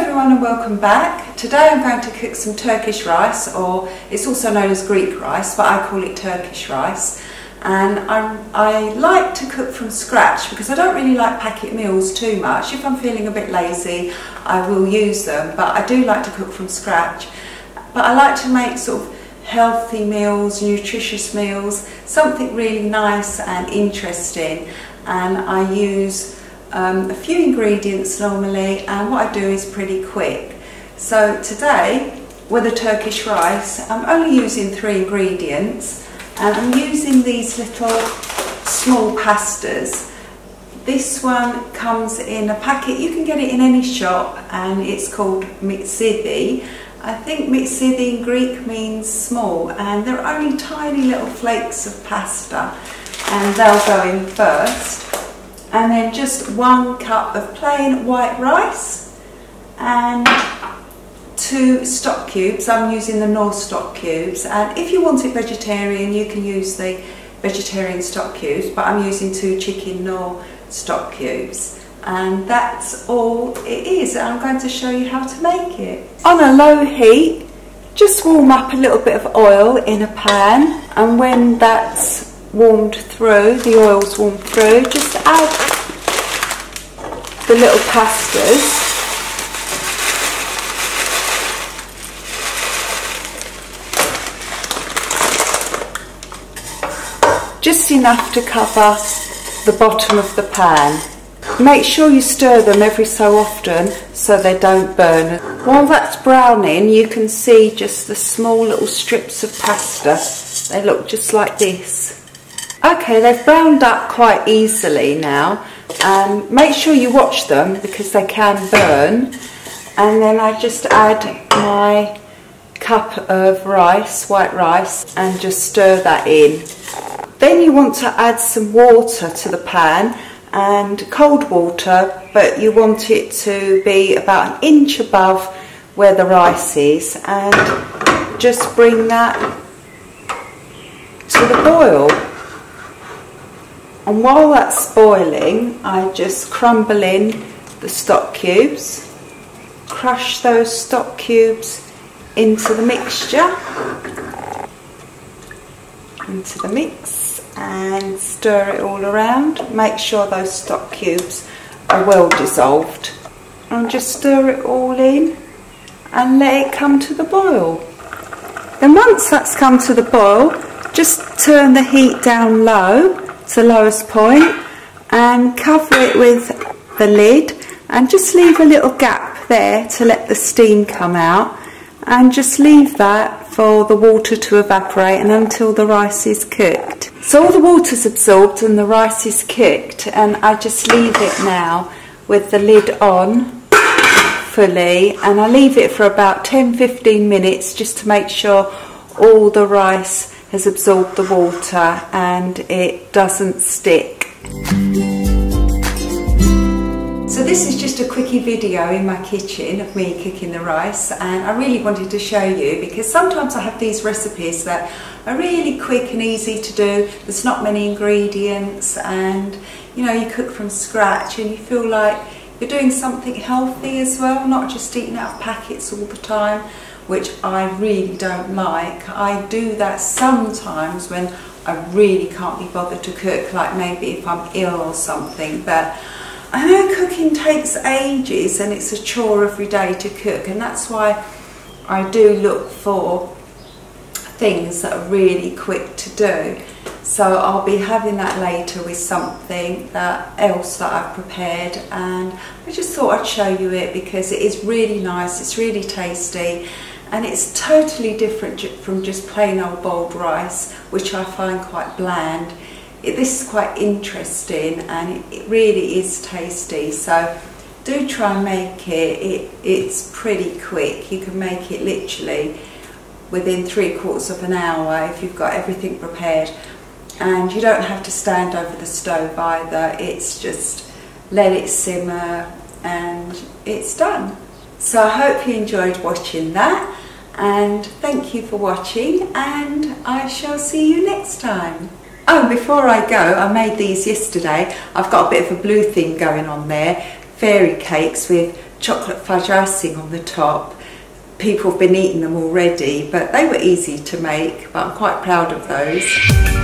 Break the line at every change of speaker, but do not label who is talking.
everyone and welcome back. Today I'm going to cook some Turkish rice or it's also known as Greek rice but I call it Turkish rice and I, I like to cook from scratch because I don't really like packet meals too much. If I'm feeling a bit lazy I will use them but I do like to cook from scratch. But I like to make sort of healthy meals, nutritious meals, something really nice and interesting and I use um, a few ingredients normally and what I do is pretty quick. So today with the Turkish rice I'm only using three ingredients and I'm using these little small pastas. This one comes in a packet, you can get it in any shop and it's called mitsidi. I think mitsidi in Greek means small and they're only tiny little flakes of pasta and they'll go in first and then just one cup of plain white rice and two stock cubes. I'm using the Knorr stock cubes and if you want it vegetarian you can use the vegetarian stock cubes but I'm using two chicken Knorr stock cubes and that's all it is I'm going to show you how to make it. On a low heat just warm up a little bit of oil in a pan and when that's warmed through, the oil's warmed through, just add the little pastas. Just enough to cover the bottom of the pan. Make sure you stir them every so often so they don't burn. While that's browning you can see just the small little strips of pasta. They look just like this. Okay, they've browned up quite easily now. Um, make sure you watch them because they can burn. And then I just add my cup of rice, white rice, and just stir that in. Then you want to add some water to the pan and cold water, but you want it to be about an inch above where the rice is and just bring that to the boil. And while that's boiling, I just crumble in the stock cubes, crush those stock cubes into the mixture, into the mix and stir it all around. Make sure those stock cubes are well dissolved and just stir it all in and let it come to the boil. Then once that's come to the boil, just turn the heat down low to lowest point and cover it with the lid and just leave a little gap there to let the steam come out and just leave that for the water to evaporate and until the rice is cooked. So all the water's absorbed and the rice is cooked and I just leave it now with the lid on fully and I leave it for about 10-15 minutes just to make sure all the rice has absorbed the water and it doesn't stick. So this is just a quickie video in my kitchen of me cooking the rice and I really wanted to show you because sometimes I have these recipes that are really quick and easy to do. There's not many ingredients and you know you cook from scratch and you feel like you're doing something healthy as well, not just eating out of packets all the time which I really don't like. I do that sometimes when I really can't be bothered to cook, like maybe if I'm ill or something, but I know cooking takes ages and it's a chore every day to cook and that's why I do look for things that are really quick to do. So I'll be having that later with something that else that I've prepared and I just thought I'd show you it because it is really nice, it's really tasty and it's totally different from just plain old boiled rice which I find quite bland. It, this is quite interesting and it, it, really is tasty. So do try and make it. it it's pretty quick. You can make it literally within three quarters of an hour if you've got everything prepared. And you don't have to stand over the stove either. It's just let it simmer and it's done. So I hope you enjoyed watching that and thank you for watching and I shall see you next time. Oh, before I go, I made these yesterday. I've got a bit of a blue thing going on there. Fairy cakes with chocolate fudge icing on the top. People have been eating them already, but they were easy to make, but I'm quite proud of those.